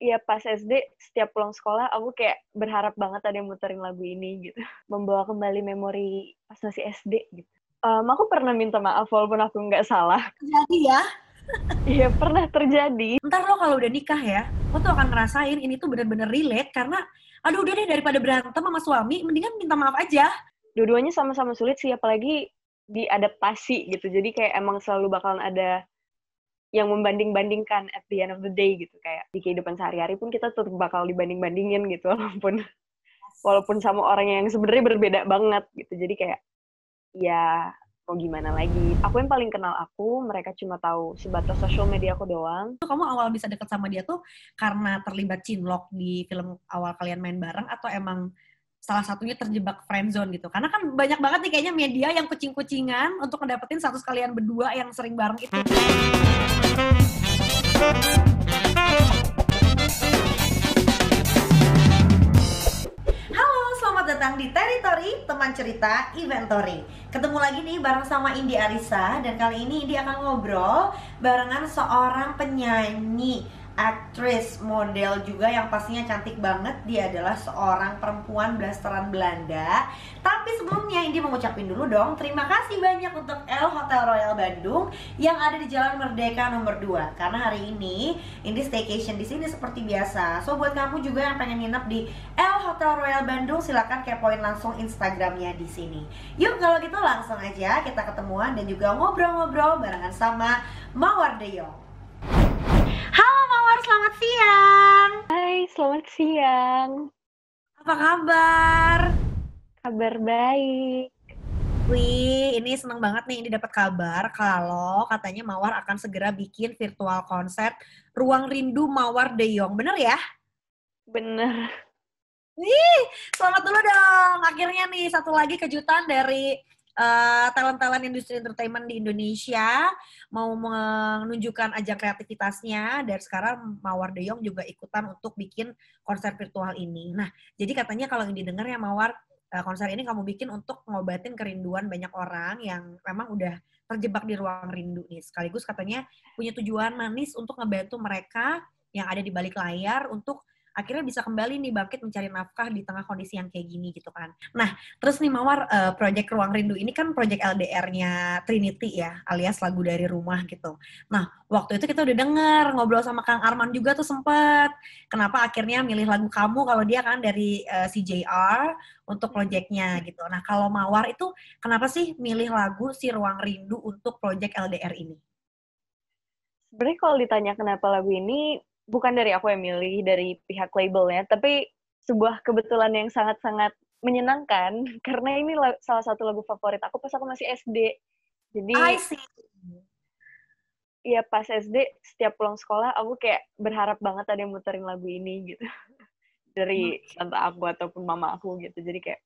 Iya pas SD setiap pulang sekolah aku kayak berharap banget ada yang muterin lagu ini gitu. Membawa kembali memori pas masih SD gitu. Um, aku pernah minta maaf walaupun aku nggak salah. Jadi ya? Iya pernah terjadi. Ntar lo kalau udah nikah ya, lo tuh akan ngerasain ini tuh bener-bener relate karena aduh udah deh daripada berantem sama suami, mendingan minta maaf aja. Dua-duanya sama-sama sulit sih, apalagi diadaptasi gitu. Jadi kayak emang selalu bakalan ada yang membanding-bandingkan at the end of the day gitu. Kayak di kehidupan sehari-hari pun kita tetap bakal dibanding-bandingin gitu walaupun walaupun sama orang yang sebenarnya berbeda banget gitu. Jadi kayak ya mau gimana lagi. Aku yang paling kenal aku mereka cuma tahu sebatas social media aku doang. Kamu awal bisa deket sama dia tuh karena terlibat cinlok di film awal kalian main bareng atau emang salah satunya terjebak friendzone gitu. Karena kan banyak banget nih kayaknya media yang kucing-kucingan untuk ngedapetin satu kalian berdua yang sering bareng itu. Halo, selamat datang di Teritori Teman Cerita Inventory. Ketemu lagi nih bareng sama Indi Arisa dan kali ini Indi akan ngobrol barengan seorang penyanyi aktris, model juga yang pastinya cantik banget. Dia adalah seorang perempuan blasteran Belanda. Tapi sebelumnya Indi mengucapin dulu dong terima kasih banyak untuk L Hotel Royal Bandung yang ada di Jalan Merdeka nomor 2. Karena hari ini Indi staycation di sini seperti biasa. So buat kamu juga yang pengen nginep di L Hotel Royal Bandung silahkan kepoin langsung Instagramnya di sini. Yuk kalau gitu langsung aja kita ketemuan dan juga ngobrol-ngobrol barengan sama Mawar Deyong. Halo Mawar, selamat siang. Hai, selamat siang. Apa kabar? Kabar baik. Wih, ini seneng banget nih ini dapat kabar kalau katanya Mawar akan segera bikin virtual konser Ruang Rindu Mawar De Jong. Bener ya? Bener. Wih, selamat dulu dong. Akhirnya nih satu lagi kejutan dari uh, talent-talent industri entertainment di Indonesia mau menunjukkan ajang kreativitasnya dari sekarang Mawar De Jong juga ikutan untuk bikin konser virtual ini. Nah, jadi katanya kalau yang didengar ya Mawar uh, konser ini kamu bikin untuk ngobatin kerinduan banyak orang yang memang udah terjebak di ruang rindu nih. Sekaligus katanya punya tujuan manis untuk ngebantu mereka yang ada di balik layar untuk akhirnya bisa kembali nih bangkit mencari nafkah di tengah kondisi yang kayak gini gitu kan. Nah, terus nih Mawar, uh, Project Ruang Rindu ini kan project LDR-nya Trinity ya, alias lagu dari rumah gitu. Nah, waktu itu kita udah denger ngobrol sama Kang Arman juga tuh sempet. Kenapa akhirnya milih lagu kamu kalau dia kan dari uh, eh, CJR untuk projectnya gitu. Nah, kalau Mawar itu kenapa sih milih lagu si Ruang Rindu untuk project LDR ini? Sebenarnya kalau ditanya kenapa lagu ini, bukan dari aku yang milih dari pihak labelnya tapi sebuah kebetulan yang sangat-sangat menyenangkan karena ini salah satu lagu favorit aku pas aku masih SD jadi I see. Iya pas SD setiap pulang sekolah aku kayak berharap banget ada yang muterin lagu ini gitu. Dari tante aku ataupun mama aku gitu. Jadi kayak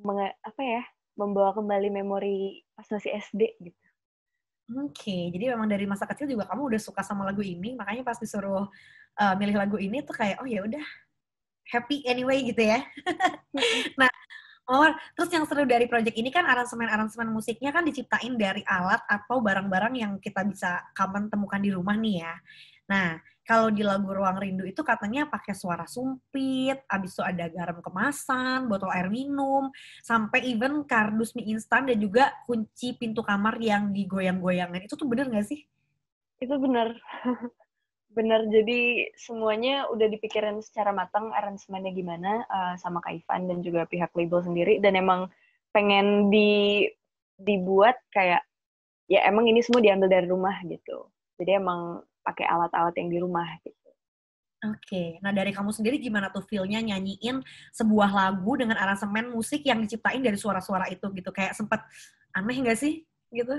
menge, apa ya membawa kembali memori pas masih SD gitu Oke, jadi memang dari masa kecil juga kamu udah suka sama lagu ini, makanya pas disuruh uh, milih lagu ini tuh kayak oh ya udah happy anyway gitu ya. nah, Oh, terus yang seru dari project ini kan aransemen-aransemen musiknya kan diciptain dari alat atau barang-barang yang kita bisa kapan temukan di rumah nih ya. Nah, kalau di lagu Ruang Rindu itu katanya pakai suara sumpit, abis itu ada garam kemasan, botol air minum, sampai even kardus mie instan dan juga kunci pintu kamar yang digoyang-goyangan. Itu tuh bener gak sih? Itu bener. bener, jadi semuanya udah dipikirin secara matang aransemennya gimana uh, sama Kak Ivan dan juga pihak label sendiri. Dan emang pengen di dibuat kayak, ya emang ini semua diambil dari rumah gitu. Jadi emang pakai alat-alat yang di rumah gitu. Oke, okay. nah dari kamu sendiri gimana tuh feel-nya nyanyiin sebuah lagu dengan aransemen musik yang diciptain dari suara-suara itu gitu? Kayak sempet aneh nggak sih gitu?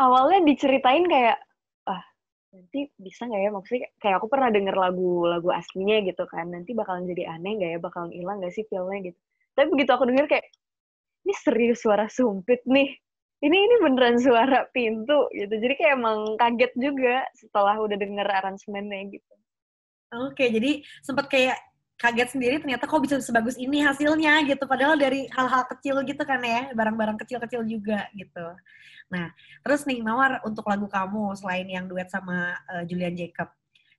Awalnya diceritain kayak, ah nanti bisa nggak ya maksudnya kayak aku pernah denger lagu-lagu aslinya gitu kan, nanti bakalan jadi aneh nggak ya, bakalan hilang nggak sih feel-nya gitu. Tapi begitu aku denger kayak, ini serius suara sumpit nih, ini ini beneran suara pintu gitu. Jadi kayak emang kaget juga setelah udah denger aransemennya gitu. Oke jadi sempat kayak kaget sendiri ternyata kok bisa sebagus ini hasilnya gitu. Padahal dari hal-hal kecil gitu kan ya barang-barang kecil-kecil juga gitu. Nah terus nih Mawar untuk lagu kamu selain yang duet sama uh, Julian Jacob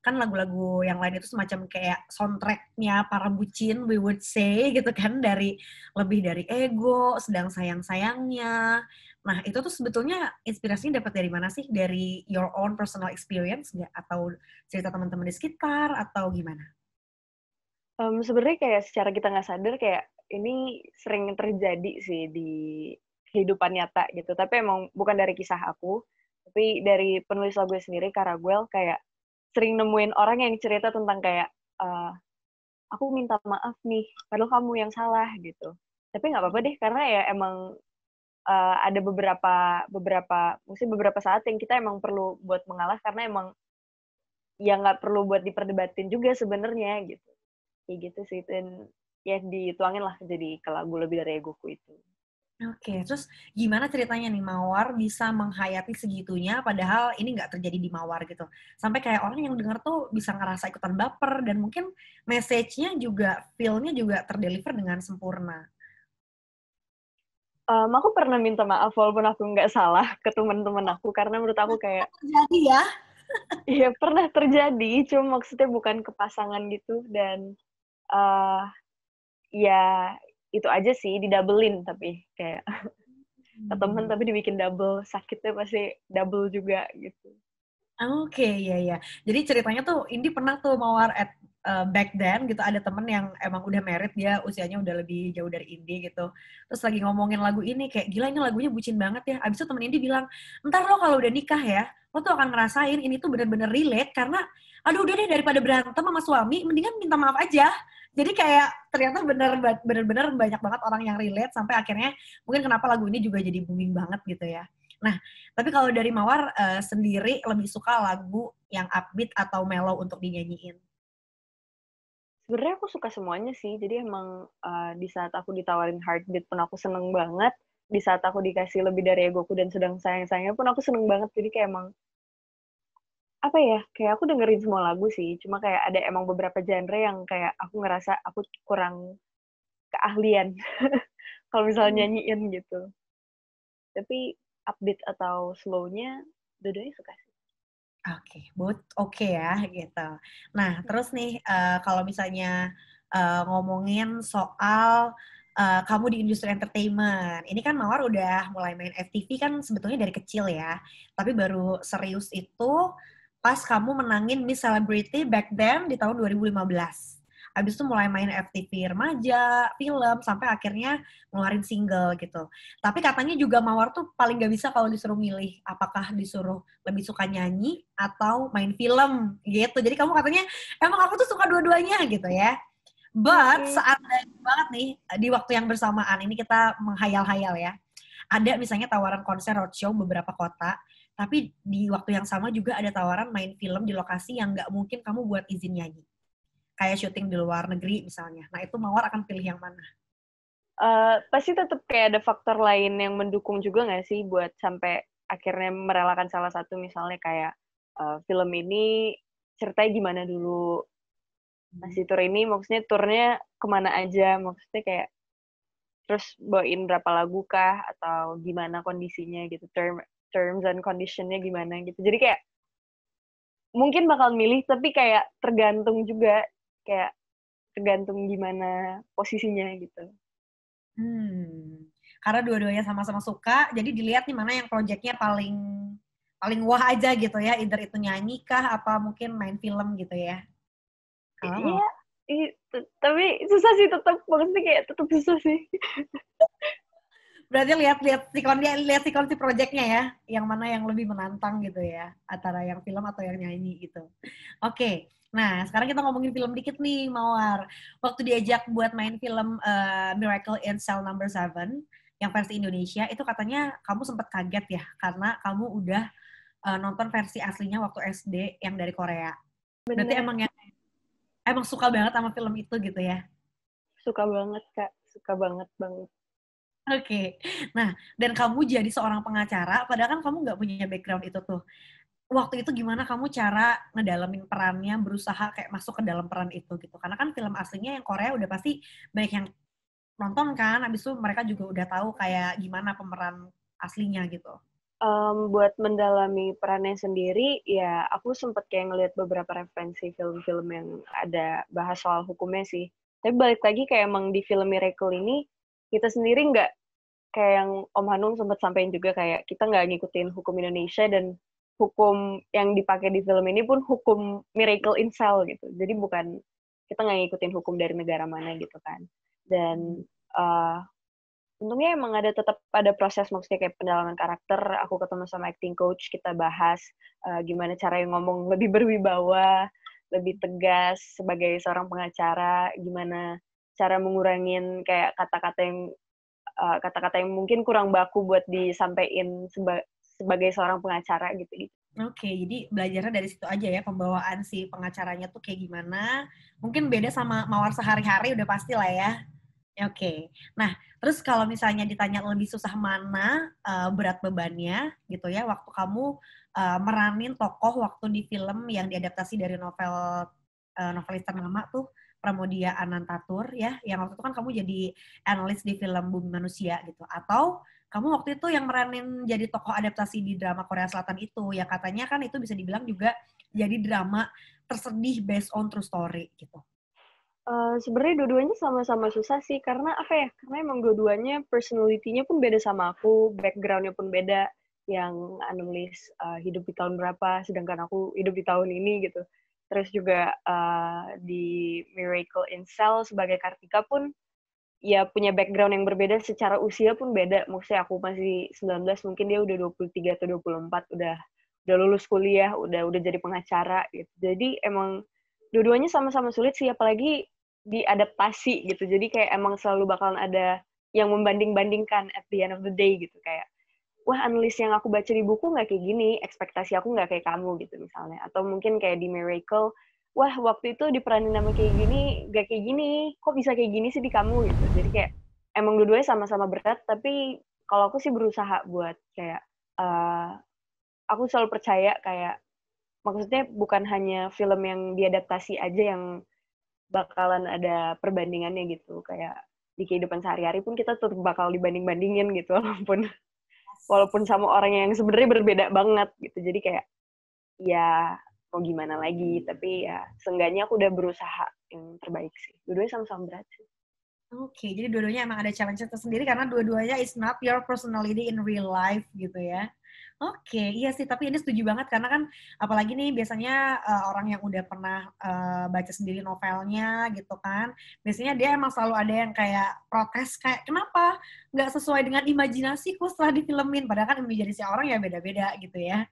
kan lagu-lagu yang lain itu semacam kayak soundtracknya para bucin we would say gitu kan dari lebih dari ego sedang sayang sayangnya nah itu tuh sebetulnya inspirasinya dapat dari mana sih? Dari your own personal experience nggak? Atau cerita teman-teman di sekitar? Atau gimana? Um, Sebenarnya kayak secara kita nggak sadar kayak ini sering terjadi sih di kehidupan nyata gitu. Tapi emang bukan dari kisah aku tapi dari penulis lagu sendiri Karaguel kayak sering nemuin orang yang cerita tentang kayak uh, aku minta maaf nih padahal kamu yang salah gitu. Tapi nggak apa-apa deh karena ya emang uh, ada beberapa beberapa mungkin beberapa saat yang kita emang perlu buat mengalah karena emang ya nggak perlu buat diperdebatin juga sebenarnya gitu. Kayak gitu sih dan ya dituangin lah jadi ke lagu lebih dari egoku itu Oke, terus gimana ceritanya nih Mawar bisa menghayati segitunya padahal ini nggak terjadi di Mawar gitu. Sampai kayak orang yang denger tuh bisa ngerasa ikutan baper dan mungkin message-nya juga, feel-nya juga terdeliver dengan sempurna. Um, aku pernah minta maaf walaupun aku nggak salah ke teman-teman aku karena menurut aku kayak terjadi ya. Iya pernah terjadi, cuma maksudnya bukan ke pasangan gitu dan uh, ya itu aja sih didabelin tapi kayak hmm. ke temen tapi dibikin double sakitnya pasti double juga gitu. Oke, okay, iya iya. Jadi ceritanya tuh Indi pernah tuh mawar at uh, back then gitu ada temen yang emang udah merit dia usianya udah lebih jauh dari Indi gitu. Terus lagi ngomongin lagu ini kayak gila ini lagunya bucin banget ya. Abis itu temen Indi bilang, "Ntar lo kalau udah nikah ya, lo tuh akan ngerasain ini tuh bener-bener relate karena aduh udah deh daripada berantem sama suami mendingan minta maaf aja." jadi kayak ternyata bener bener banyak banget orang yang relate sampai akhirnya mungkin kenapa lagu ini juga jadi booming banget gitu ya. Nah, tapi kalau dari Mawar uh, sendiri lebih suka lagu yang upbeat atau mellow untuk dinyanyiin? Sebenarnya aku suka semuanya sih. Jadi emang uh, di saat aku ditawarin heartbeat pun aku seneng banget. Di saat aku dikasih lebih dari egoku dan sedang sayang-sayangnya pun aku seneng banget. Jadi kayak emang apa ya kayak aku dengerin semua lagu sih cuma kayak ada emang beberapa genre yang kayak aku ngerasa aku kurang keahlian kalau misalnya hmm. nyanyiin gitu tapi upbeat atau slownya dua-duanya suka sih oke okay, oke okay ya gitu nah hmm. terus nih uh, kalau misalnya uh, ngomongin soal uh, kamu di industri entertainment. Ini kan Mawar udah mulai main FTV kan sebetulnya dari kecil ya. Tapi baru serius itu pas kamu menangin Miss Celebrity back then di tahun 2015. Habis itu mulai main FTV remaja, film, sampai akhirnya ngeluarin single gitu. Tapi katanya juga Mawar tuh paling gak bisa kalau disuruh milih. Apakah disuruh lebih suka nyanyi atau main film gitu. Jadi kamu katanya, emang aku tuh suka dua-duanya gitu ya. But okay. saat banget nih, di waktu yang bersamaan, ini kita menghayal-hayal ya. Ada misalnya tawaran konser roadshow beberapa kota, tapi di waktu yang sama juga ada tawaran main film di lokasi yang nggak mungkin kamu buat izin nyanyi. Kayak syuting di luar negeri misalnya. Nah itu Mawar akan pilih yang mana? Uh, pasti tetap kayak ada faktor lain yang mendukung juga nggak sih buat sampai akhirnya merelakan salah satu? Misalnya kayak uh, film ini ceritanya gimana dulu? Masih tour ini maksudnya turnya ke mana aja? Maksudnya kayak terus bawain berapa lagu kah? Atau gimana kondisinya gitu? Term terms and conditionnya gimana gitu? Jadi kayak mungkin bakal milih tapi kayak tergantung juga kayak tergantung gimana posisinya gitu. Hmm. Karena dua-duanya sama-sama suka jadi dilihat nih mana yang proyeknya paling paling wah aja gitu ya. Either itu nyanyi kah apa mungkin main film gitu ya. Iya tapi susah sih tetap maksudnya kayak tetap susah sih Berarti lihat-lihat sikon dia lihat sikon si projectnya ya, yang mana yang lebih menantang gitu ya, antara yang film atau yang nyanyi gitu. Oke, okay. nah sekarang kita ngomongin film dikit nih, Mawar. Waktu diajak buat main film uh, Miracle in Cell Number Seven yang versi Indonesia, itu katanya kamu sempat kaget ya, karena kamu udah uh, nonton versi aslinya waktu SD yang dari Korea. Bener. Berarti emang yang emang suka banget sama film itu gitu ya? Suka banget kak, suka banget banget. Oke. Okay. Nah, dan kamu jadi seorang pengacara, padahal kan kamu nggak punya background itu tuh. Waktu itu gimana kamu cara ngedalamin perannya, berusaha kayak masuk ke dalam peran itu gitu? Karena kan film aslinya yang Korea udah pasti banyak yang nonton kan, habis itu mereka juga udah tahu kayak gimana pemeran aslinya gitu. um, buat mendalami perannya sendiri, ya aku sempet kayak ngeliat beberapa referensi film-film yang ada bahas soal hukumnya sih. Tapi balik lagi kayak emang di film Miracle ini, kita sendiri nggak kayak yang Om Hanung sempat sampaikan juga kayak kita nggak ngikutin hukum Indonesia dan hukum yang dipakai di film ini pun hukum miracle incel gitu. Jadi bukan kita nggak ngikutin hukum dari negara mana gitu kan. Dan uh, untungnya emang ada tetap ada proses maksudnya kayak pendalaman karakter aku ketemu sama acting coach kita bahas uh, gimana cara yang ngomong lebih berwibawa lebih tegas sebagai seorang pengacara gimana cara mengurangin kayak kata-kata yang kata kata-kata yang mungkin kurang baku buat disampaikan seba sebagai seorang pengacara gitu gitu. Oke, jadi belajarnya dari situ aja ya pembawaan si pengacaranya tuh kayak gimana. Mungkin beda sama mawar sehari-hari udah pasti lah ya. Oke. Okay. Nah, terus kalau misalnya ditanya lebih susah mana uh, berat bebannya gitu ya, waktu kamu uh, meranin tokoh waktu di film yang diadaptasi dari novel uh, novelis ternama tuh Pramodia Anantatur ya, yang waktu itu kan kamu jadi analis di film Bumi Manusia gitu. Atau kamu waktu itu yang meranin jadi tokoh adaptasi di drama Korea Selatan itu, yang katanya kan itu bisa dibilang juga jadi drama tersedih based on true story gitu. Uh, sebenarnya dua-duanya sama-sama susah sih karena apa ya karena emang dua-duanya personality-nya pun beda sama aku background-nya pun beda yang nulis uh, hidup di tahun berapa sedangkan aku hidup di tahun ini gitu terus juga uh, di Miracle in Cell sebagai Kartika pun ya punya background yang berbeda secara usia pun beda. Maksudnya aku masih 19 mungkin dia udah 23 atau 24 udah udah lulus kuliah udah udah jadi pengacara gitu. Jadi emang dua-duanya sama-sama sulit sih apalagi diadaptasi gitu. Jadi kayak emang selalu bakalan ada yang membanding-bandingkan at the end of the day gitu. Kayak wah analis yang aku baca di buku nggak kayak gini, ekspektasi aku nggak kayak kamu gitu misalnya. Atau mungkin kayak di Miracle, wah waktu itu diperanin nama kayak gini, nggak kayak gini, kok bisa kayak gini sih di kamu gitu. Jadi kayak emang dua-duanya sama-sama berat, tapi kalau aku sih berusaha buat kayak uh, aku selalu percaya kayak maksudnya bukan hanya film yang diadaptasi aja yang bakalan ada perbandingannya gitu kayak di kehidupan sehari-hari pun kita tetap bakal dibanding-bandingin gitu walaupun walaupun sama orang yang sebenarnya berbeda banget gitu. Jadi kayak ya mau gimana lagi. Tapi ya seenggaknya aku udah berusaha yang terbaik sih. Dua-duanya sama-sama berat sih. Oke, okay, jadi dua-duanya emang ada challenge tersendiri karena dua-duanya is not your personality in real life gitu ya. Oke, okay, iya sih. Tapi ini setuju banget karena kan apalagi nih biasanya uh, orang yang udah pernah uh, baca sendiri novelnya gitu kan, biasanya dia emang selalu ada yang kayak protes kayak kenapa nggak sesuai dengan imajinasiku setelah difilmin. Padahal kan imajinasi orang ya beda-beda gitu ya.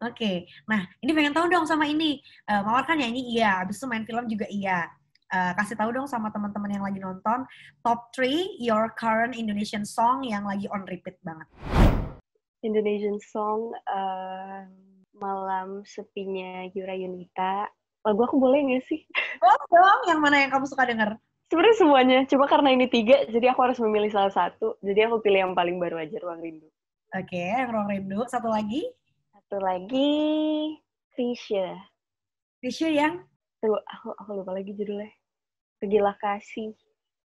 Oke, okay. nah ini pengen tahu dong sama ini. Uh, Mawar kan nyanyi iya, abis itu main film juga iya. Uh, kasih tahu dong sama teman-teman yang lagi nonton top 3 your current Indonesian song yang lagi on repeat banget. Indonesian song uh, Malam Sepinya Yura Yunita. Lagu aku boleh nggak sih? Oh dong, yang mana yang kamu suka denger? Sebenarnya semuanya, cuma karena ini tiga, jadi aku harus memilih salah satu. Jadi aku pilih yang paling baru aja, Ruang Rindu. Oke, okay, Ruang Rindu. Satu lagi? Satu lagi, Krisya. Krisya yang? Tunggu, aku, aku lupa lagi judulnya. Pergilah Kasih.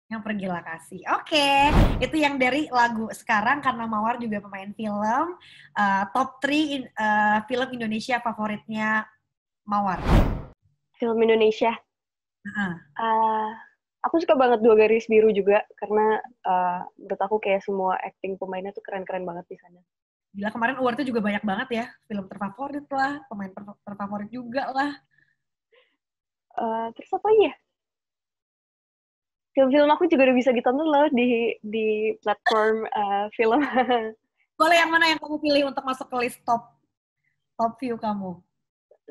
Yang pergilah kasih. Oke, okay. itu yang dari lagu sekarang karena Mawar juga pemain film. Uh, top 3 in, uh, film Indonesia favoritnya Mawar. Film Indonesia. Uh-huh. Uh, aku suka banget dua garis biru juga karena uh, menurut aku kayak semua acting pemainnya tuh keren-keren banget di sana. Gila kemarin awardnya juga banyak banget ya. Film terfavorit lah, pemain terfavorit juga lah. Uh, terus apa ya? Film-film aku juga udah bisa ditonton loh di di platform uh, film. Boleh yang mana yang kamu pilih untuk masuk ke list top top view kamu?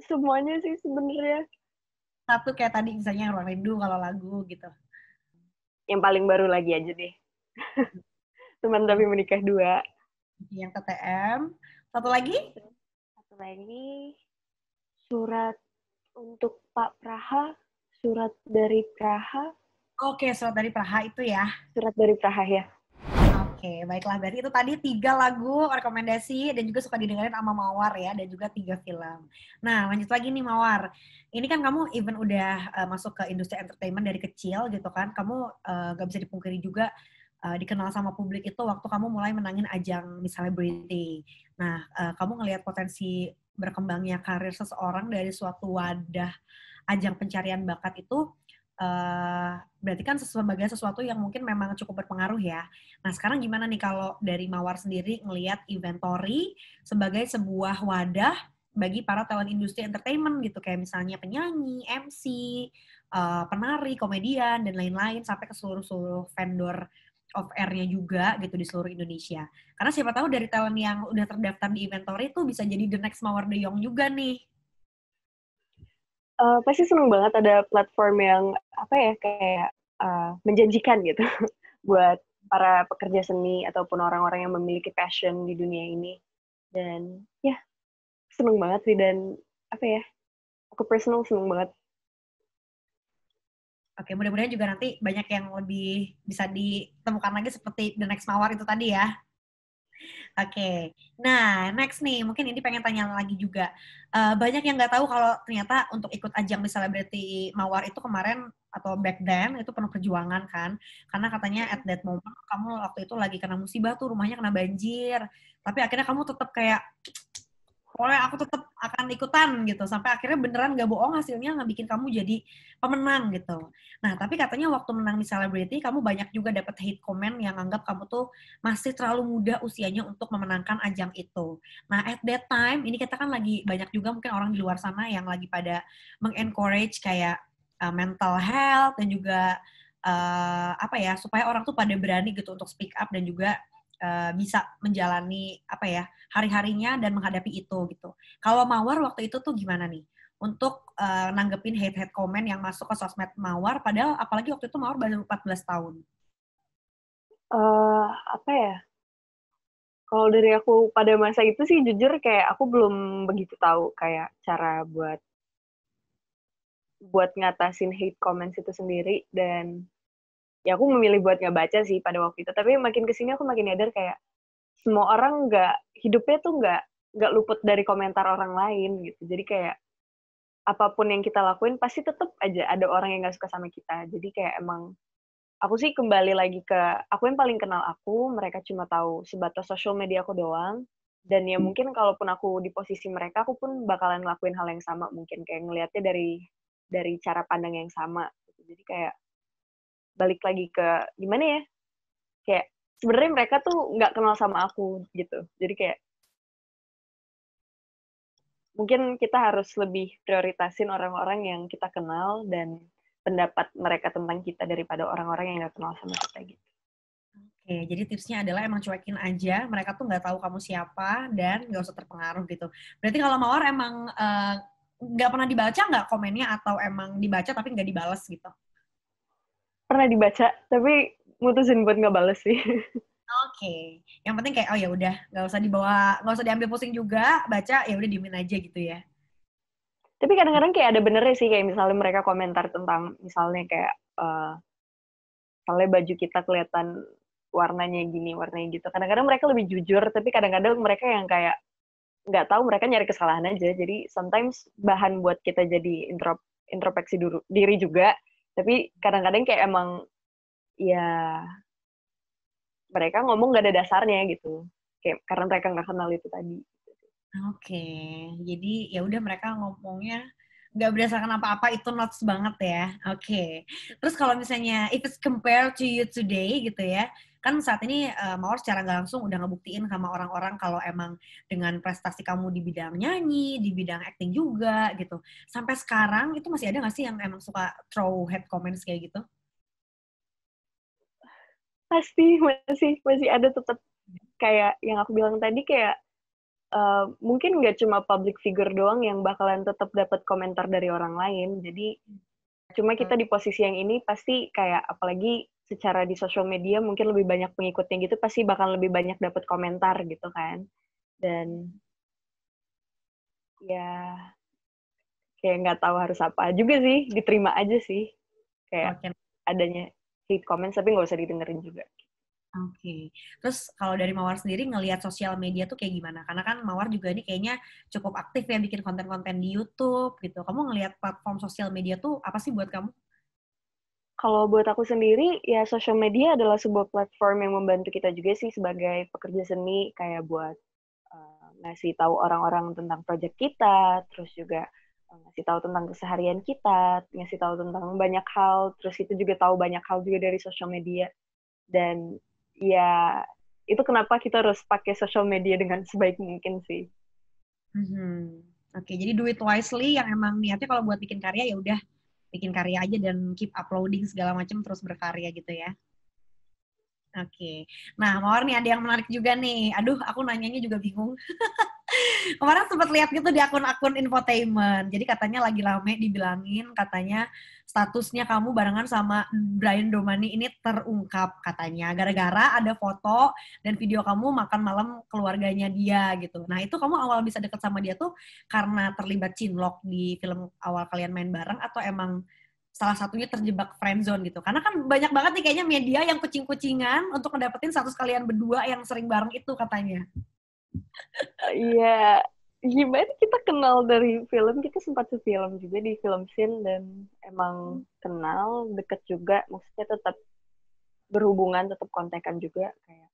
Semuanya sih sebenarnya. Satu kayak tadi misalnya yang Ruang Rindu kalau lagu gitu. Yang paling baru lagi aja deh. Teman tapi menikah dua. Yang TTM. Satu lagi? Satu lagi surat untuk Pak Praha, surat dari Praha, Oke, surat dari Praha itu ya. Surat dari Praha ya. Oke, baiklah. Berarti itu tadi tiga lagu rekomendasi dan juga suka didengarin sama Mawar ya, dan juga tiga film. Nah, lanjut lagi nih Mawar. Ini kan kamu even udah uh, masuk ke industri entertainment dari kecil gitu kan, kamu uh, gak bisa dipungkiri juga uh, dikenal sama publik itu waktu kamu mulai menangin ajang Miss Celebrity. Nah, uh, kamu ngelihat potensi berkembangnya karir seseorang dari suatu wadah ajang pencarian bakat itu uh, berarti kan sebagai sesuatu yang mungkin memang cukup berpengaruh ya. Nah sekarang gimana nih kalau dari Mawar sendiri ngelihat inventory sebagai sebuah wadah bagi para talent industri entertainment gitu kayak misalnya penyanyi, MC, uh, penari, komedian dan lain-lain sampai ke seluruh-seluruh vendor of air-nya juga gitu di seluruh Indonesia. Karena siapa tahu dari talent yang udah terdaftar di inventory itu bisa jadi the next Mawar De Jong juga nih. Uh, pasti seneng banget ada platform yang apa ya kayak uh, menjanjikan gitu buat para pekerja seni ataupun orang-orang yang memiliki passion di dunia ini. Dan ya seneng banget sih dan apa ya aku personal seneng banget Oke, mudah-mudahan juga nanti banyak yang lebih bisa ditemukan lagi seperti The Next Mawar itu tadi ya. Oke, nah next nih, mungkin ini pengen tanya lagi juga. Uh, banyak yang nggak tahu kalau ternyata untuk ikut ajang di Celebrity Mawar itu kemarin atau back then itu penuh perjuangan kan. Karena katanya at that moment kamu waktu itu lagi kena musibah tuh, rumahnya kena banjir. Tapi akhirnya kamu tetap kayak pokoknya aku tetap akan ikutan gitu sampai akhirnya beneran gak bohong hasilnya nggak bikin kamu jadi pemenang gitu. Nah tapi katanya waktu menang di Celebrity kamu banyak juga dapat hate comment yang anggap kamu tuh masih terlalu muda usianya untuk memenangkan ajang itu. Nah at that time ini kita kan lagi banyak juga mungkin orang di luar sana yang lagi pada mengencourage kayak uh, mental health dan juga uh, apa ya supaya orang tuh pada berani gitu untuk speak up dan juga uh, bisa menjalani apa ya hari-harinya dan menghadapi itu gitu. Kalau Mawar waktu itu tuh gimana nih untuk uh, nanggepin hate-hate comment yang masuk ke sosmed Mawar padahal apalagi waktu itu Mawar baru 14 tahun. Uh, apa ya? Kalau dari aku pada masa itu sih jujur kayak aku belum begitu tahu kayak cara buat buat ngatasin hate comments itu sendiri dan ya aku memilih buat nggak baca sih pada waktu itu. Tapi makin ke sini aku makin nyadar kayak semua orang nggak hidupnya tuh nggak nggak luput dari komentar orang lain gitu. Jadi kayak apa pun yang kita lakuin pasti tetap aja ada orang yang nggak suka sama kita. Jadi kayak emang aku sih kembali lagi ke aku yang paling kenal aku mereka cuma tahu sebatas sosial media aku doang. Dan ya mungkin kalaupun aku di posisi mereka aku pun bakalan ngelakuin hal yang sama mungkin. Kayak ngelihatnya dari dari cara pandang yang sama. Gitu. jadi kayak balik lagi ke gimana ya kayak sebenarnya mereka tuh nggak kenal sama aku gitu jadi kayak mungkin kita harus lebih prioritasin orang-orang yang kita kenal dan pendapat mereka tentang kita daripada orang-orang yang nggak kenal sama kita gitu. Oke, jadi tipsnya adalah emang cuekin aja, mereka tuh nggak tahu kamu siapa dan nggak usah terpengaruh gitu. Berarti kalau Mawar emang eh, nggak uh, pernah dibaca nggak komennya atau emang dibaca tapi nggak dibalas gitu? Pernah dibaca tapi mutusin buat nggak bales sih Oke, okay. yang penting kayak oh ya udah nggak usah dibawa, nggak usah diambil pusing juga, baca ya udah diemin aja gitu ya. Tapi kadang-kadang kayak ada benernya sih kayak misalnya mereka komentar tentang misalnya kayak uh, misalnya baju kita kelihatan warnanya gini, warnanya gitu. Kadang-kadang mereka lebih jujur, tapi kadang-kadang mereka yang kayak nggak tahu mereka nyari kesalahan aja. Jadi sometimes bahan buat kita jadi introp introspeksi diri juga tapi kadang-kadang kayak emang ya mereka ngomong gak ada dasarnya gitu kayak karena mereka nggak kenal itu tadi oke okay. jadi ya udah mereka ngomongnya nggak berdasarkan apa-apa itu notes banget ya oke okay. terus kalau misalnya if it's compared to you today gitu ya kan saat ini uh, Mawar secara nggak langsung udah ngebuktiin sama orang-orang kalau emang dengan prestasi kamu di bidang nyanyi, di bidang acting juga gitu. Sampai sekarang itu masih ada nggak sih yang emang suka throw head comments kayak gitu? Pasti masih masih ada tetap kayak yang aku bilang tadi kayak uh, mungkin nggak cuma public figure doang yang bakalan tetap dapat komentar dari orang lain. Jadi cuma kita di posisi yang ini pasti kayak apalagi secara di sosial media mungkin lebih banyak pengikutnya gitu pasti bakal lebih banyak dapat komentar gitu kan dan ya kayak nggak tahu harus apa juga sih diterima aja sih kayak okay. adanya hate comments tapi nggak usah didengerin juga. Oke, okay. terus kalau dari Mawar sendiri ngelihat sosial media tuh kayak gimana? Karena kan Mawar juga ini kayaknya cukup aktif ya bikin konten-konten di YouTube gitu. Kamu ngelihat platform sosial media tuh apa sih buat kamu? Kalau buat aku sendiri, ya social media adalah sebuah platform yang membantu kita juga sih sebagai pekerja seni, kayak buat uh, ngasih tahu orang-orang tentang project kita, terus juga uh, ngasih tahu tentang keseharian kita, ngasih tahu tentang banyak hal, terus itu juga tahu banyak hal juga dari social media. Dan ya itu kenapa kita harus pakai social media dengan sebaik mungkin sih. Mm-hmm. Oke, jadi do it wisely yang emang niatnya kalau buat bikin karya ya udah bikin karya aja dan keep uploading segala macam terus berkarya gitu ya. Oke. Okay. Nah, Mawar nih ada yang menarik juga nih. Aduh, aku nanyanya juga bingung. Kemarin sempat lihat gitu di akun-akun infotainment. Jadi katanya lagi rame dibilangin katanya statusnya kamu barengan sama Brian Domani ini terungkap katanya gara-gara ada foto dan video kamu makan malam keluarganya dia gitu. Nah itu kamu awal bisa deket sama dia tuh karena terlibat cinlok di film awal kalian main bareng atau emang salah satunya terjebak friendzone gitu. Karena kan banyak banget nih kayaknya media yang kucing-kucingan untuk ngedapetin status kalian berdua yang sering bareng itu katanya. Iya, gimana kita kenal dari film? Kita sempat film juga di film scene dan emang kenal deket juga. Maksudnya tetap berhubungan tetap kontekan juga kayak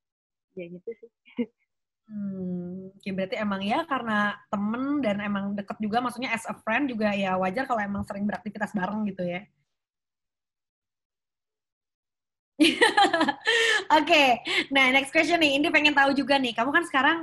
ya gitu sih. Hmm, ya berarti emang ya karena temen dan emang deket juga, maksudnya as a friend juga ya wajar kalau emang sering beraktivitas bareng gitu ya. Oke, okay. nah next question nih, Indi pengen tahu juga nih, kamu kan sekarang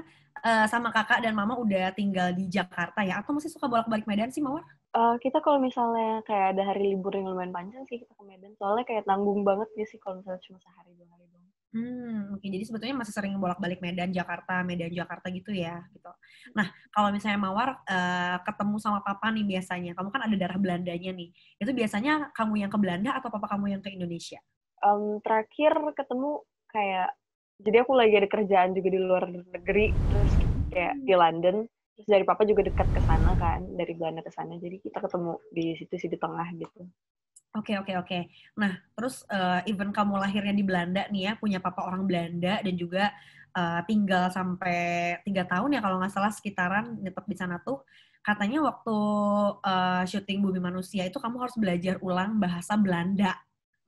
uh, sama kakak dan mama udah tinggal di Jakarta ya? Atau masih suka bolak-balik Medan sih, Mawar? Uh, kita kalau misalnya kayak ada hari libur yang lumayan panjang sih kita ke Medan. Soalnya kayak tanggung banget ya sih kalau misalnya cuma sehari dua hari doang. Hmm, oke. Okay. Jadi sebetulnya masih sering bolak-balik Medan, Jakarta, Medan, Jakarta gitu ya, gitu. Nah, kalau misalnya Mawar uh, ketemu sama papa nih biasanya, kamu kan ada darah Belandanya nih. Itu biasanya kamu yang ke Belanda atau papa kamu yang ke Indonesia? Um, terakhir ketemu kayak jadi aku lagi ada kerjaan juga di luar negeri terus kayak di London terus dari papa juga dekat ke sana kan dari Belanda ke sana jadi kita ketemu di situ sih di tengah gitu Oke okay, oke okay, oke. Okay. Nah terus uh, even kamu lahirnya di Belanda nih ya punya papa orang Belanda dan juga uh, tinggal sampai tiga tahun ya kalau nggak salah sekitaran netep di sana tuh katanya waktu uh, syuting Bumi Manusia itu kamu harus belajar ulang bahasa Belanda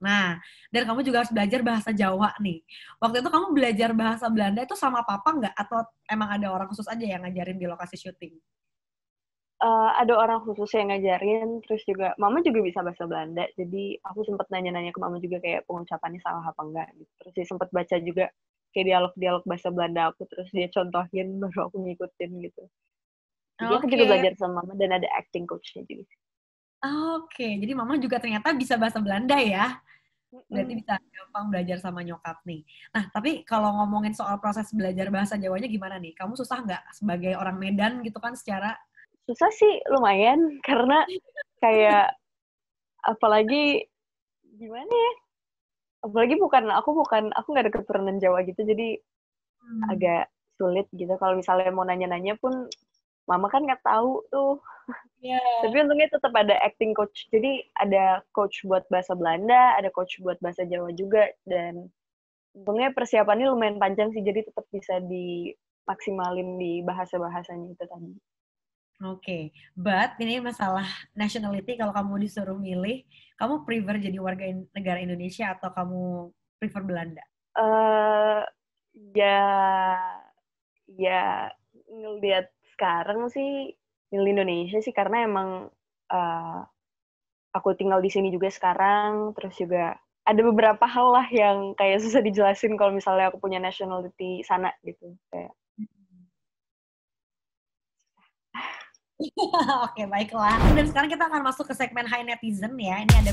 Nah, dan kamu juga harus belajar bahasa Jawa nih. Waktu itu kamu belajar bahasa Belanda itu sama papa nggak? Atau emang ada orang khusus aja yang ngajarin di lokasi syuting? Uh, ada orang khusus yang ngajarin, terus juga mama juga bisa bahasa Belanda, jadi aku sempat nanya-nanya ke mama juga kayak pengucapannya salah apa enggak gitu. Terus dia sempat baca juga kayak dialog-dialog bahasa Belanda aku, terus dia contohin baru aku ngikutin gitu. Jadi okay. aku juga belajar sama mama dan ada acting coachnya juga. Oke, okay. jadi mama juga ternyata bisa bahasa Belanda ya? Berarti bisa gampang belajar sama nyokap nih. Nah, tapi kalau ngomongin soal proses belajar bahasa Jawanya gimana nih? Kamu susah nggak sebagai orang Medan gitu kan secara... Susah sih, lumayan. Karena kayak, apalagi, gimana ya? Apalagi bukan, aku bukan, aku nggak ada keturunan Jawa gitu, jadi hmm. agak sulit gitu. Kalau misalnya mau nanya-nanya pun, mama kan nggak tahu tuh Yeah. Tapi untungnya tetap ada acting coach. Jadi ada coach buat bahasa Belanda, ada coach buat bahasa Jawa juga dan untungnya persiapannya lumayan panjang sih jadi tetap bisa dimaksimalin di bahasa-bahasanya itu tadi. Oke, okay. but ini masalah nationality kalau kamu disuruh milih, kamu prefer jadi warga negara Indonesia atau kamu prefer Belanda? Uh, ya, ya ngeliat sekarang sih milih Indonesia sih karena emang uh, aku tinggal di sini juga sekarang terus juga ada beberapa hal lah yang kayak susah dijelasin kalau misalnya aku punya nationality sana gitu kayak Oke, baiklah. Dan sekarang kita akan masuk ke segmen High Netizen ya. Ini ada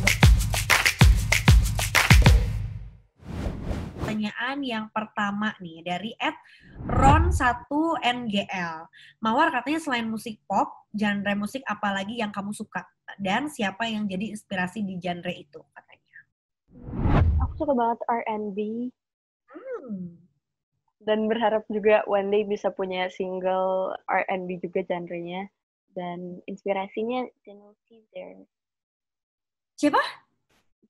pertanyaan yang pertama nih dari Ed Ron1NGL. Mawar katanya selain musik pop, genre musik apa lagi yang kamu suka? Dan siapa yang jadi inspirasi di genre itu katanya? Aku suka banget R&B. Hmm. Dan berharap juga one day bisa punya single R&B juga genrenya. Dan inspirasinya Daniel Caesar. Siapa?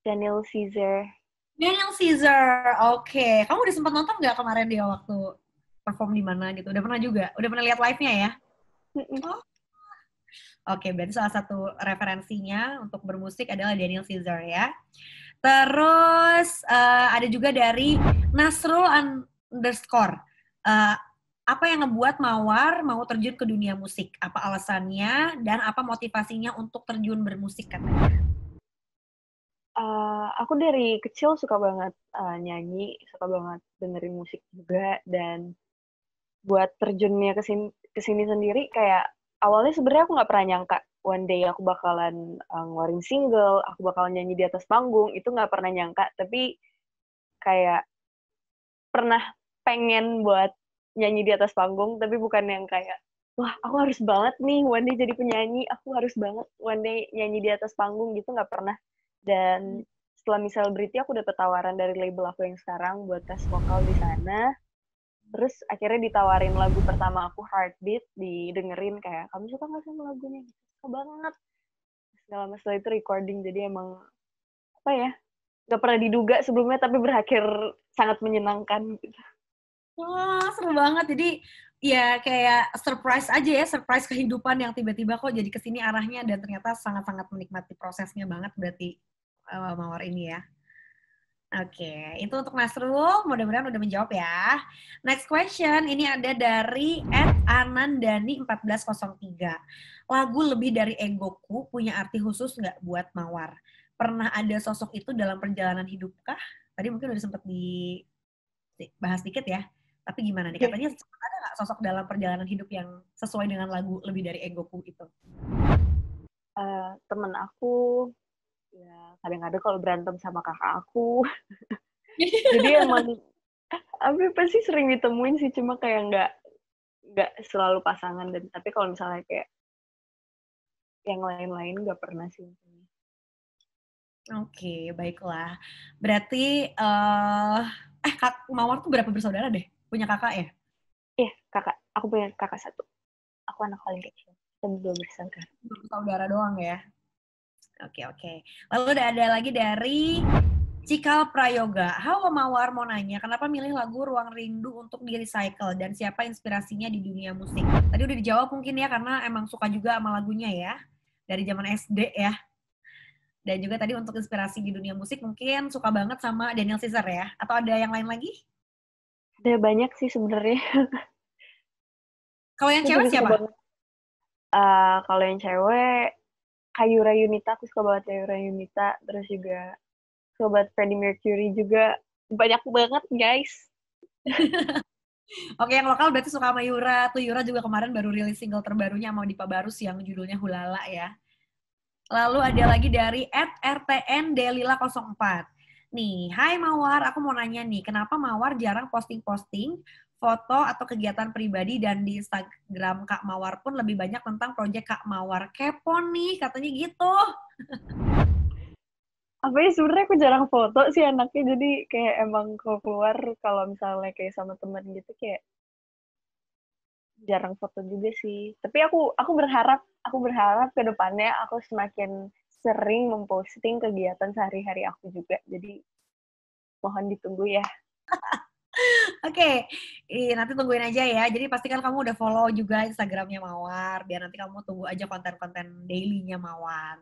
Daniel Caesar. Daniel Caesar, oke. Okay. Kamu udah sempat nonton nggak kemarin dia waktu perform di mana gitu? Udah pernah juga? Udah pernah lihat live-nya ya? Oh. Oke, okay, berarti salah satu referensinya untuk bermusik adalah Daniel Caesar ya. Terus uh, ada juga dari Nasrul underscore. Uh, apa yang ngebuat Mawar mau terjun ke dunia musik? Apa alasannya dan apa motivasinya untuk terjun bermusik katanya? Uh, aku dari kecil suka banget uh, nyanyi, suka banget dengerin musik juga dan buat terjunnya ke sini ke sini sendiri kayak awalnya sebenarnya aku nggak pernah nyangka one day aku bakalan uh, ngeluarin single, aku bakalan nyanyi di atas panggung, itu nggak pernah nyangka. Tapi kayak pernah pengen buat nyanyi di atas panggung, tapi bukan yang kayak, wah aku harus banget nih one day jadi penyanyi, aku harus banget one day nyanyi di atas panggung gitu nggak pernah. Dan setelah misal Beriti aku dapet tawaran dari label aku yang sekarang buat tes vokal di sana. Terus akhirnya ditawarin lagu pertama aku Heartbeat didengerin kayak kamu suka nggak sama lagunya? Suka banget. Segala lama setelah itu recording jadi emang apa ya nggak pernah diduga sebelumnya tapi berakhir sangat menyenangkan gitu. Wah seru banget. Jadi ya kayak surprise aja ya surprise kehidupan yang tiba-tiba kok jadi ke sini arahnya dan ternyata sangat-sangat menikmati prosesnya banget berarti uh, mawar ini ya. Oke, itu untuk Nasrul. Mudah-mudahan udah menjawab ya. Next question, ini ada dari Ed Anandani 1403. Lagu Lebih Dari Egoku punya arti khusus nggak buat Mawar? Pernah ada sosok itu dalam perjalanan hidupkah? Tadi mungkin udah sempat dibahas dikit ya. Tapi gimana nih? Iya. Katanya ada nggak sosok dalam perjalanan hidup yang sesuai dengan lagu Lebih Dari Egoku itu? Uh, temen aku ya kadang-kadang kalau berantem sama kakak aku jadi emang apa pasti sering ditemuin sih cuma kayak nggak nggak selalu pasangan dan tapi kalau misalnya kayak yang lain-lain nggak pernah sih Oke, baiklah. Berarti uh, eh Kak Mawar tuh berapa bersaudara deh? Punya kakak ya? Iya, kakak. Aku punya kakak satu. Aku anak paling kecil. Kita berdua bersaudara. Bersaudara doang ya? Oke, oke. Lalu ada lagi dari Cikal Prayoga. Halo Mawar, mau nanya, kenapa milih lagu Ruang Rindu untuk di-recycle dan siapa inspirasinya di dunia musik? Tadi udah dijawab mungkin ya, karena emang suka juga sama lagunya ya. Dari zaman SD ya. Dan juga tadi untuk inspirasi di dunia musik mungkin suka banget sama Daniel Caesar ya? Atau ada yang lain lagi? Ada banyak sih sebenarnya. Kalau yang cewek siapa? Uh, kalau yang cewek Kayura Yunita, aku suka banget Kayura Yunita. Terus juga banget Freddie Mercury juga. Banyak banget, guys. Oke, yang lokal berarti suka sama Yura. Tuh Yura juga kemarin baru rilis single terbarunya sama Dipa Barus yang judulnya Hulala ya. Lalu ada lagi dari at RTN Delila 04. Nih, hai Mawar, aku mau nanya nih, kenapa Mawar jarang posting-posting foto atau kegiatan pribadi dan di Instagram Kak Mawar pun lebih banyak tentang proyek Kak Mawar. Kepo nih, katanya gitu. Apa ya sebenarnya aku jarang foto sih anaknya, jadi kayak emang kalau keluar kalau misalnya kayak sama temen gitu kayak jarang foto juga sih. Tapi aku aku berharap aku berharap ke depannya aku semakin sering memposting kegiatan sehari-hari aku juga. Jadi mohon ditunggu ya. Oke, okay. nanti tungguin aja ya. Jadi pastikan kamu udah follow juga Instagramnya Mawar, biar nanti kamu tunggu aja konten-konten dailynya Mawar.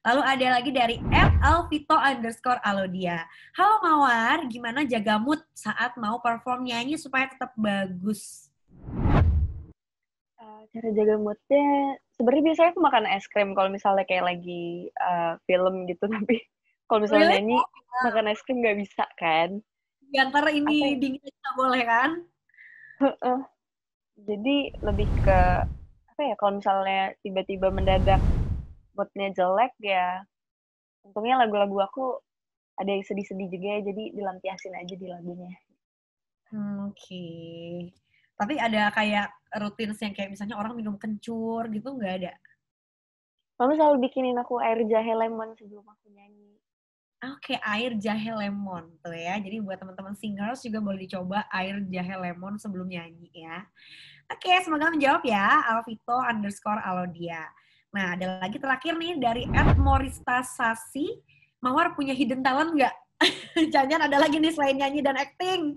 Lalu ada lagi dari @alvito underscore alodia. Halo Mawar, gimana jaga mood saat mau perform nyanyi supaya tetap bagus? Uh, cara jaga moodnya, sebenarnya biasanya aku makan es krim kalau misalnya kayak lagi uh, film gitu, tapi kalau misalnya really? nyanyi makan es krim nggak bisa kan di antara ini dingin kita boleh kan? Jadi lebih ke apa ya kalau misalnya tiba-tiba mendadak moodnya jelek ya untungnya lagu-lagu aku ada yang sedih-sedih juga ya jadi dilampiasin aja di lagunya. Hmm, Oke. Okay. Tapi ada kayak rutin yang kayak misalnya orang minum kencur gitu nggak ada? Kamu selalu bikinin aku air jahe lemon sebelum aku nyanyi. Oke, okay, air jahe lemon tuh ya. Jadi buat teman-teman singers juga boleh dicoba air jahe lemon sebelum nyanyi ya. Oke, okay, semoga menjawab ya. Alvito underscore Alodia. Nah, ada lagi terakhir nih dari Morista Sasi. Mawar punya hidden talent nggak? Jangan ada lagi nih selain nyanyi dan acting.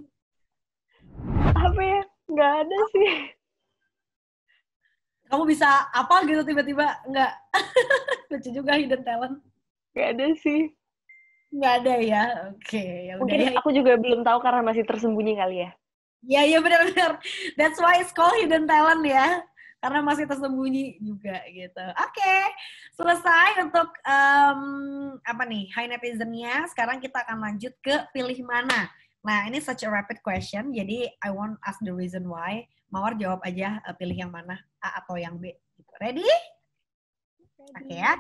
Apa ya? Nggak ada sih. Kamu bisa apa gitu tiba-tiba? Nggak. Lucu juga hidden talent. Nggak ada sih Nggak ada ya. Oke, ya Mungkin udah ya. aku juga belum tahu karena masih tersembunyi kali ya. Ya, ya benar-benar. That's why it's called hidden talent ya. Karena masih tersembunyi juga gitu. Oke, selesai untuk um, apa nih high netizennya. Sekarang kita akan lanjut ke pilih mana. Nah, ini such a rapid question. Jadi I want ask the reason why. Mawar jawab aja uh, pilih yang mana A atau yang B. Gitu. Ready? Oke ya.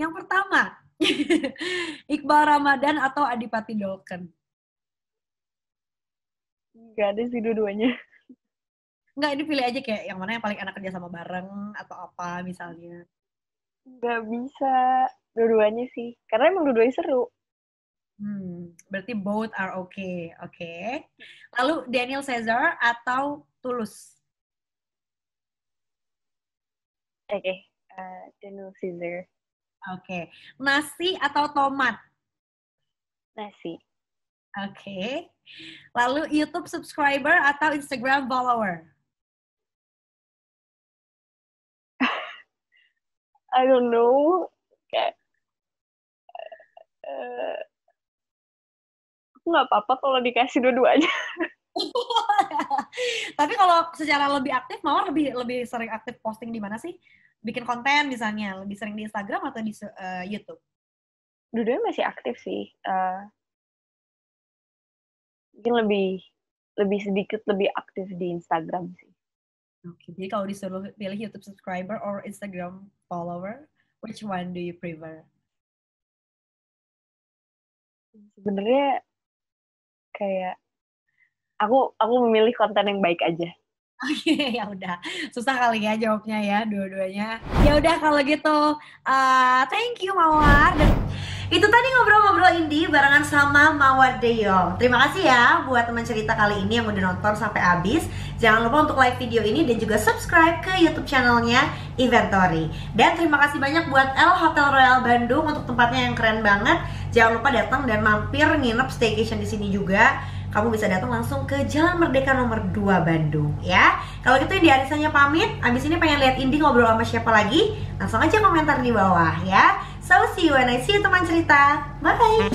Yang pertama, Iqbal Ramadan atau Adipati Dolken? Gak ada sih dua-duanya. Enggak, ini pilih aja kayak yang mana yang paling enak kerja sama bareng atau apa misalnya. Gak bisa dua-duanya sih. Karena emang dua-duanya seru. Hmm, berarti both are okay. Oke. Lalu Daniel Caesar atau Tulus? Oke, okay. uh, Daniel Caesar. Oke. Nasi atau tomat? Nasi. Oke. Lalu YouTube subscriber atau Instagram follower? I don't know. Kayak uh, aku nggak apa-apa kalau dikasih dua-duanya. Tapi kalau secara lebih aktif, Mawar lebih lebih sering aktif posting di mana sih? Bikin konten misalnya, lebih sering di Instagram atau di uh, YouTube? Dua-duanya masih aktif sih. Uh, mungkin lebih lebih sedikit lebih aktif di Instagram sih. Oke, jadi kalau disuruh pilih YouTube subscriber or Instagram follower, which one do you prefer? Sebenarnya kayak aku aku memilih konten yang baik aja. Oke, ya udah. Susah kali ya jawabnya ya, dua-duanya. Ya udah kalau gitu, uh, thank you Mawar. Dan itu tadi ngobrol-ngobrol indie barengan sama Mawar Deyong. Terima kasih ya buat teman cerita kali ini yang udah nonton sampai habis. Jangan lupa untuk like video ini dan juga subscribe ke YouTube channelnya Inventory. Dan terima kasih banyak buat L Hotel Royal Bandung untuk tempatnya yang keren banget. Jangan lupa datang dan mampir nginep staycation di sini juga kamu bisa datang langsung ke Jalan Merdeka nomor 2 Bandung ya. Kalau gitu Indi Arisanya pamit. Abis ini pengen lihat Indi ngobrol sama siapa lagi? Langsung aja komentar di bawah ya. So see you when I see you teman cerita. Bye.